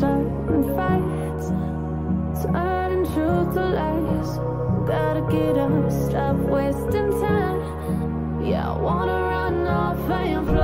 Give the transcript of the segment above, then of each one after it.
starting fights, turning truth to lies. Gotta get up, stop wasting time. Yeah, I wanna run off and fly.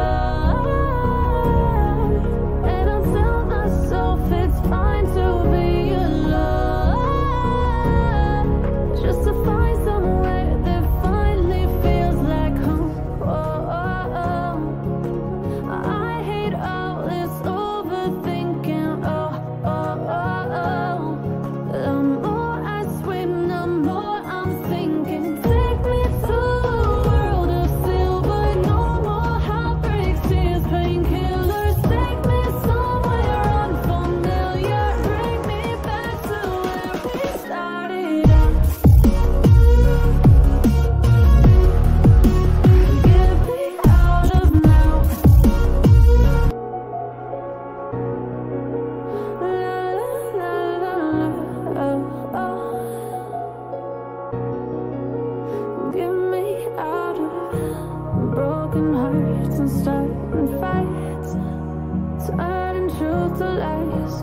truth or lies.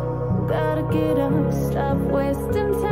Gotta get up, stop wasting time.